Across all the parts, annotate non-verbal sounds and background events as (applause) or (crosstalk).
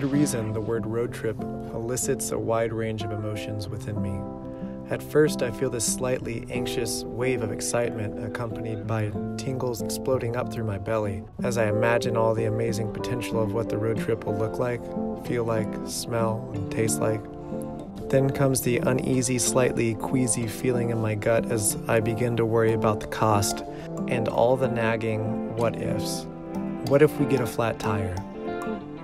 good reason, the word road trip elicits a wide range of emotions within me. At first, I feel this slightly anxious wave of excitement accompanied by tingles exploding up through my belly as I imagine all the amazing potential of what the road trip will look like, feel like, smell, and taste like. Then comes the uneasy, slightly queasy feeling in my gut as I begin to worry about the cost and all the nagging what ifs. What if we get a flat tire?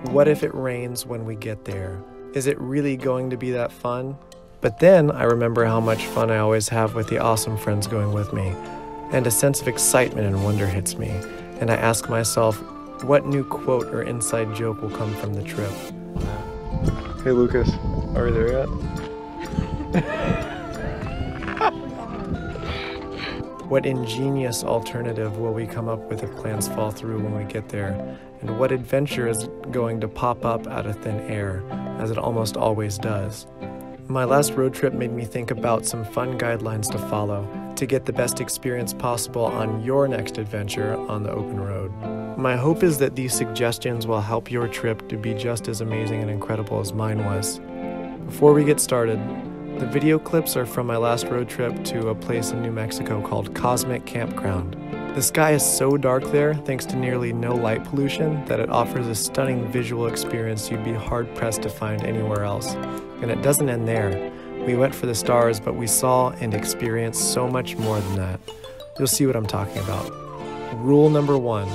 What if it rains when we get there? Is it really going to be that fun? But then I remember how much fun I always have with the awesome friends going with me, and a sense of excitement and wonder hits me, and I ask myself, what new quote or inside joke will come from the trip? Hey Lucas, are we there yet? (laughs) what ingenious alternative will we come up with if plans fall through when we get there? And what adventure is going to pop up out of thin air, as it almost always does? My last road trip made me think about some fun guidelines to follow to get the best experience possible on your next adventure on the open road. My hope is that these suggestions will help your trip to be just as amazing and incredible as mine was. Before we get started, the video clips are from my last road trip to a place in New Mexico called Cosmic Campground. The sky is so dark there, thanks to nearly no light pollution, that it offers a stunning visual experience you'd be hard pressed to find anywhere else. And it doesn't end there. We went for the stars, but we saw and experienced so much more than that. You'll see what I'm talking about. Rule number one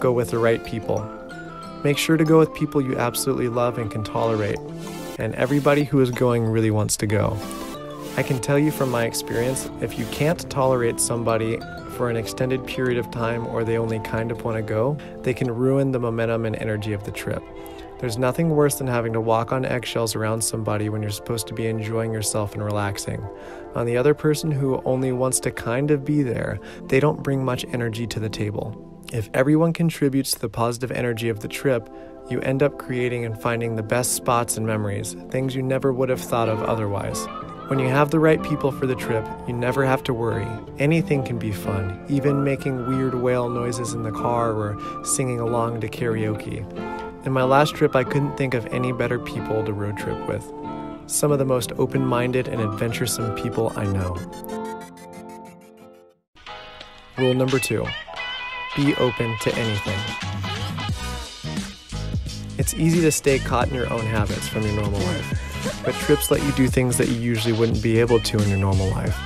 go with the right people. Make sure to go with people you absolutely love and can tolerate, and everybody who is going really wants to go. I can tell you from my experience if you can't tolerate somebody for an extended period of time or they only kind of want to go, they can ruin the momentum and energy of the trip. There's nothing worse than having to walk on eggshells around somebody when you're supposed to be enjoying yourself and relaxing. On the other person who only wants to kind of be there, they don't bring much energy to the table. If everyone contributes to the positive energy of the trip, you end up creating and finding the best spots and memories, things you never would have thought of otherwise. When you have the right people for the trip, you never have to worry. Anything can be fun, even making weird whale noises in the car or singing along to karaoke. In my last trip, I couldn't think of any better people to road trip with. Some of the most open minded and adventuresome people I know. Rule number two be open to anything. It's easy to stay caught in your own habits from your normal life but trips let you do things that you usually wouldn't be able to in your normal life.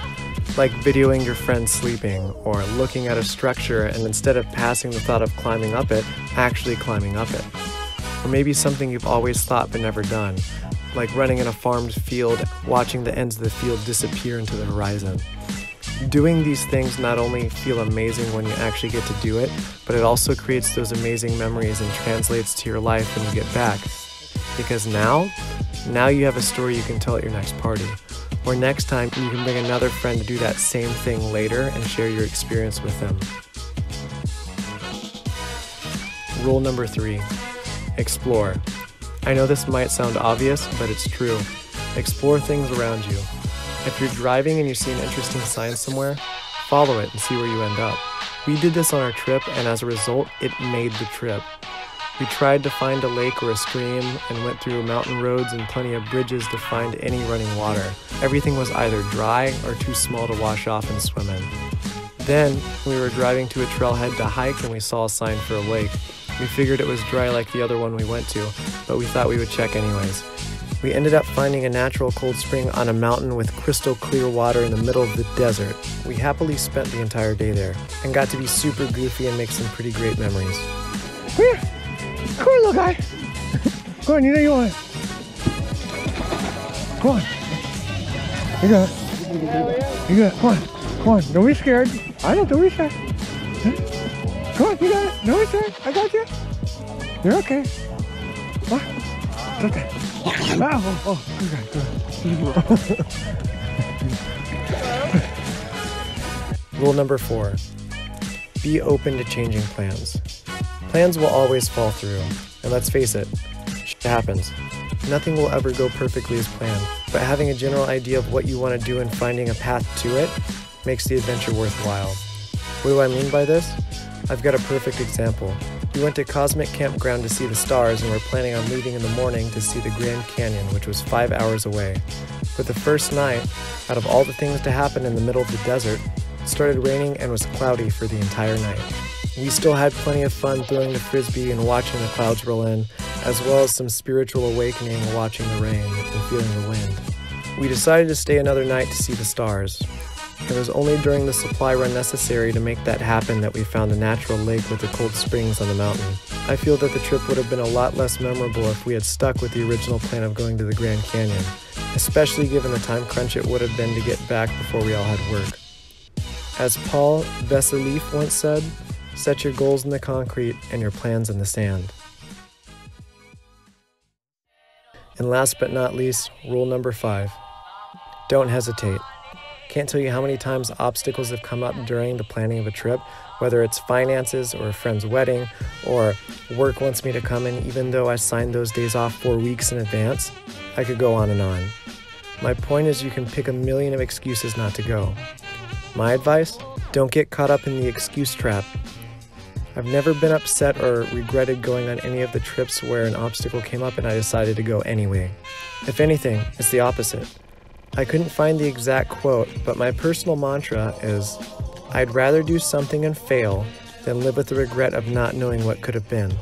Like videoing your friends sleeping, or looking at a structure and instead of passing the thought of climbing up it, actually climbing up it. Or maybe something you've always thought but never done, like running in a farmed field, watching the ends of the field disappear into the horizon. Doing these things not only feel amazing when you actually get to do it, but it also creates those amazing memories and translates to your life when you get back. Because now, now you have a story you can tell at your next party. Or next time, you can bring another friend to do that same thing later and share your experience with them. Rule number three explore. I know this might sound obvious, but it's true. Explore things around you. If you're driving and you see an interesting sign somewhere, follow it and see where you end up. We did this on our trip, and as a result, it made the trip. We tried to find a lake or a stream and went through mountain roads and plenty of bridges to find any running water. Everything was either dry or too small to wash off and swim in. Then, we were driving to a trailhead to hike and we saw a sign for a lake. We figured it was dry like the other one we went to, but we thought we would check anyways. We ended up finding a natural cold spring on a mountain with crystal clear water in the middle of the desert. We happily spent the entire day there and got to be super goofy and make some pretty great memories. Here. Come on, little guy. Come on, you know you want it. Come on. You got it. You got it. Come on. Come on. Don't be scared. I know. Don't be scared. Come on. You got it. Don't be scared. I got you. You're okay. What? It's okay. Oh, (laughs) oh. Rule number four be open to changing plans. Plans will always fall through, and let's face it, shit happens. Nothing will ever go perfectly as planned, but having a general idea of what you want to do and finding a path to it makes the adventure worthwhile. What do I mean by this? I've got a perfect example. We went to Cosmic Campground to see the stars and were planning on leaving in the morning to see the Grand Canyon, which was five hours away. But the first night, out of all the things to happen in the middle of the desert, it started raining and was cloudy for the entire night. We still had plenty of fun throwing the frisbee and watching the clouds roll in, as well as some spiritual awakening watching the rain and feeling the wind. We decided to stay another night to see the stars. It was only during the supply run necessary to make that happen that we found the natural lake with the cold springs on the mountain. I feel that the trip would have been a lot less memorable if we had stuck with the original plan of going to the Grand Canyon, especially given the time crunch it would have been to get back before we all had work. As Paul Veselif once said, set your goals in the concrete and your plans in the sand. And last but not least, rule number five don't hesitate. Can't tell you how many times obstacles have come up during the planning of a trip, whether it's finances or a friend's wedding or work wants me to come in even though I signed those days off four weeks in advance. I could go on and on. My point is, you can pick a million of excuses not to go. My advice don't get caught up in the excuse trap. I've never been upset or regretted going on any of the trips where an obstacle came up and I decided to go anyway. If anything, it's the opposite. I couldn't find the exact quote, but my personal mantra is I'd rather do something and fail than live with the regret of not knowing what could have been.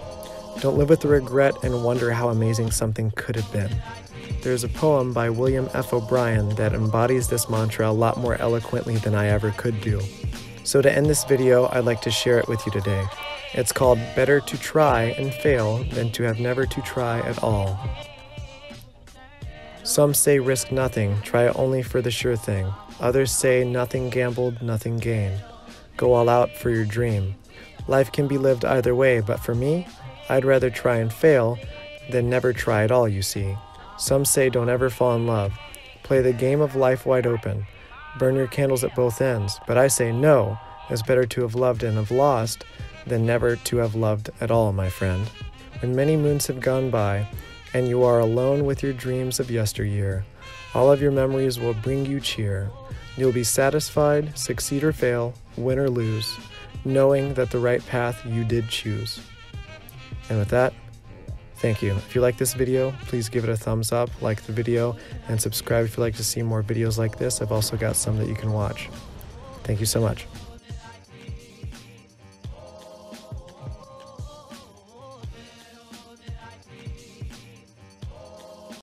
Don't live with the regret and wonder how amazing something could have been. There's a poem by William F. O'Brien that embodies this mantra a lot more eloquently than I ever could do. So, to end this video, I'd like to share it with you today. It's called Better to Try and Fail Than to Have Never to Try at All. Some say risk nothing, try only for the sure thing. Others say nothing gambled, nothing gained. Go all out for your dream. Life can be lived either way, but for me, I'd rather try and fail than never try at all, you see. Some say don't ever fall in love. Play the game of life wide open. Burn your candles at both ends. But I say no, it's better to have loved and have lost than never to have loved at all, my friend. When many moons have gone by, and you are alone with your dreams of yesteryear. All of your memories will bring you cheer. You'll be satisfied, succeed or fail, win or lose, knowing that the right path you did choose. And with that, thank you. If you like this video, please give it a thumbs up, like the video, and subscribe if you'd like to see more videos like this. I've also got some that you can watch. Thank you so much.